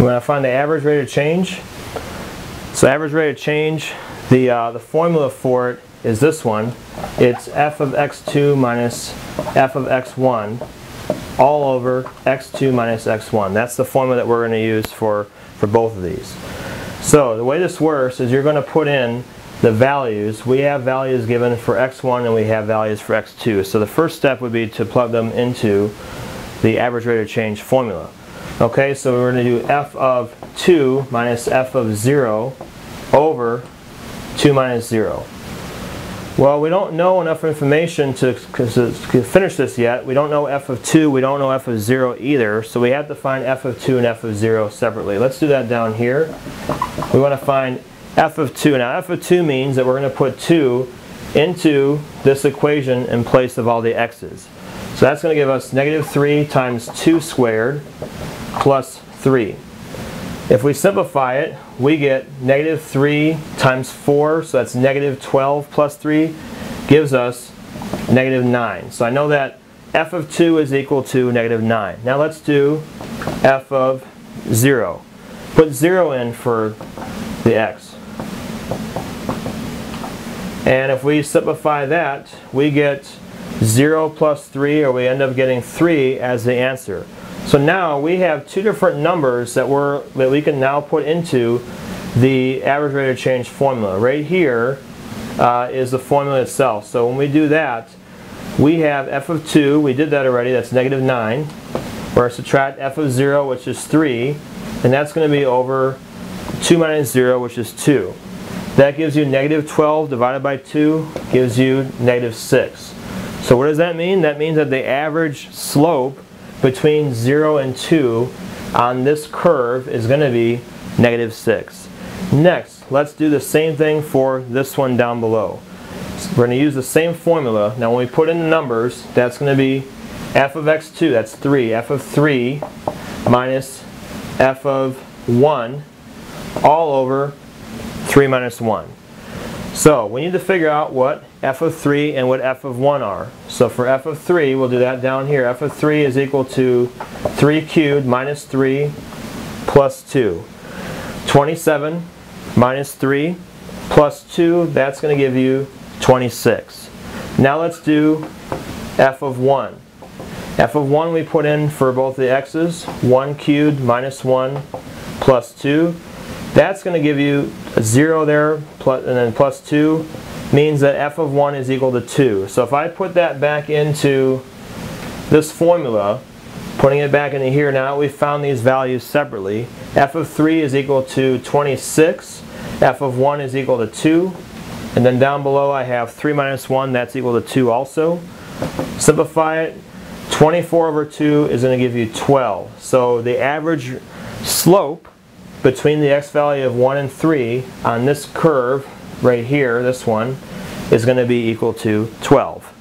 We want to find the average rate of change. So average rate of change, the, uh, the formula for it is this one. It's f of x2 minus f of x1 all over x2 minus x1. That's the formula that we're going to use for, for both of these. So the way this works is you're going to put in the values. We have values given for x1 and we have values for x2. So the first step would be to plug them into the average rate of change formula. Okay, so we're going to do f of 2 minus f of 0 over 2 minus 0. Well, we don't know enough information to, to, finish this yet. We don't know f of 2, we don't know f of 0 either, so we have to find f of 2 and f of 0 separately. Let's do that down here. We want to find f of 2. Now f of 2 means that we're going to put 2 into this equation in place of all the x's. So that's going to give us negative 3 times 2 squared plus 3. If we simplify it, we get negative 3 times 4, so that's negative 12 plus 3, gives us negative 9. So I know that f of 2 is equal to negative 9. Now let's do f of 0. Put 0 in for the x. And if we simplify that, we get 0 plus 3, or we end up getting 3 as the answer. So now we have two different numbers that, we're, that we can now put into the average rate of change formula. Right here uh, is the formula itself. So when we do that, we have f of 2, we did that already, that's negative 9. We're subtract f of 0, which is 3, and that's going to be over 2 minus 0, which is 2. That gives you negative 12 divided by 2 gives you negative 6. So what does that mean? That means that the average slope between 0 and 2 on this curve is going to be negative 6. Next, let's do the same thing for this one down below. So we're going to use the same formula. Now when we put in the numbers, that's going to be f of x2, that's 3, f of 3 minus f of 1 all over 3 minus 1. So we need to figure out what f of 3 and what f of 1 are. So for f of 3, we'll do that down here. f of 3 is equal to 3 cubed minus 3 plus 2. 27 minus 3 plus 2, that's going to give you 26. Now let's do f of 1. f of 1 we put in for both the x's, 1 cubed minus 1 plus 2. That's going to give you a 0 there, plus, and then plus 2 means that f of 1 is equal to 2. So if I put that back into this formula, putting it back into here now, we found these values separately. f of 3 is equal to 26, f of 1 is equal to 2, and then down below I have 3 minus 1, that's equal to 2 also. Simplify it, 24 over 2 is going to give you 12. So the average slope between the x value of 1 and 3 on this curve right here, this one, is going to be equal to 12.